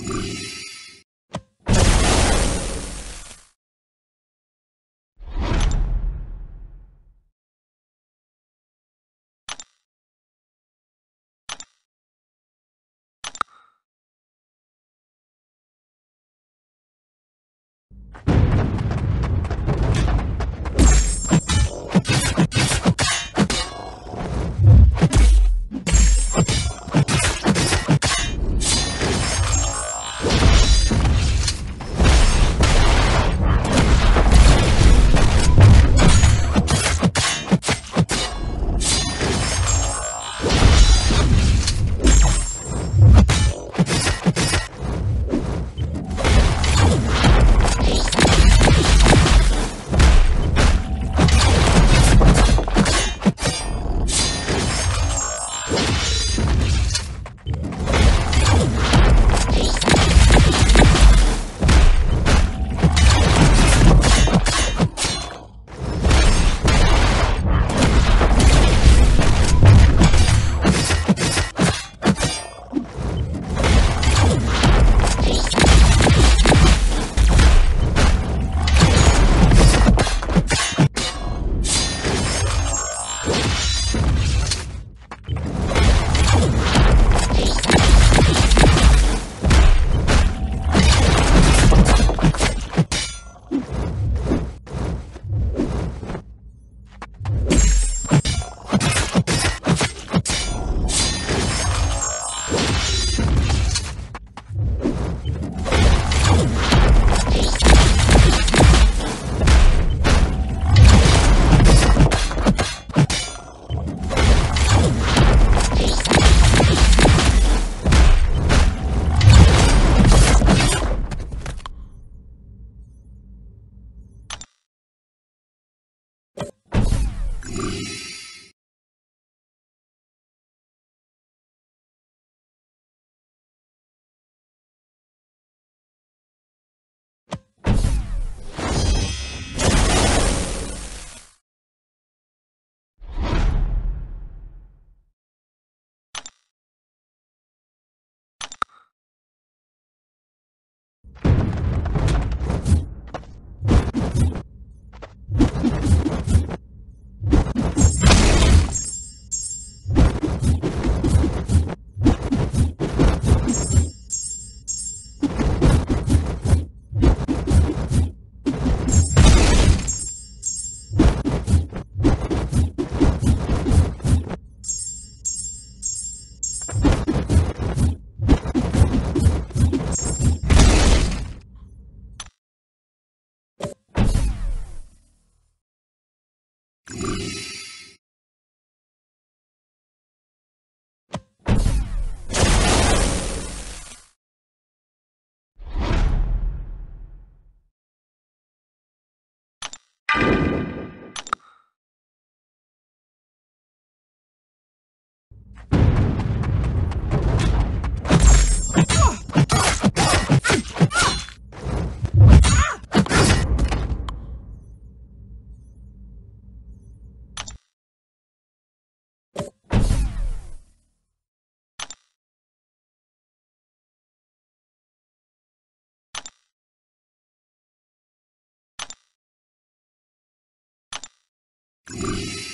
you Breathe.